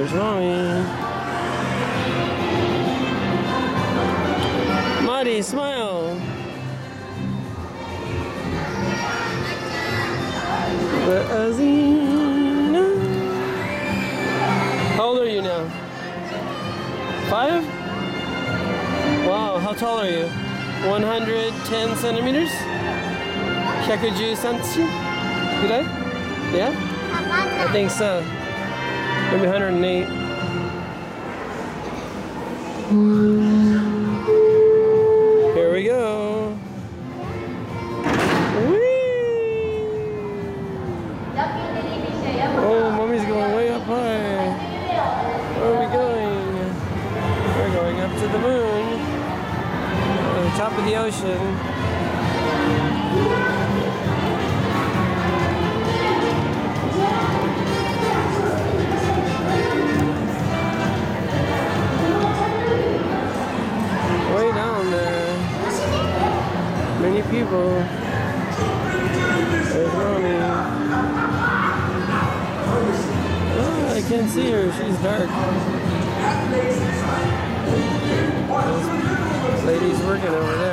There's mommy. Marty, smile. Azina. How old are you now? Five? Wow, how tall are you? 110 centimeters? 110 cm? Did I? Yeah? I think so. Maybe 108. Here we go. Oh, mommy's going way up high. Where are we going? We're going up to the moon. To the top of the ocean. Many people. There's mommy. Oh, I can't see her. She's dark. Ladies working over there.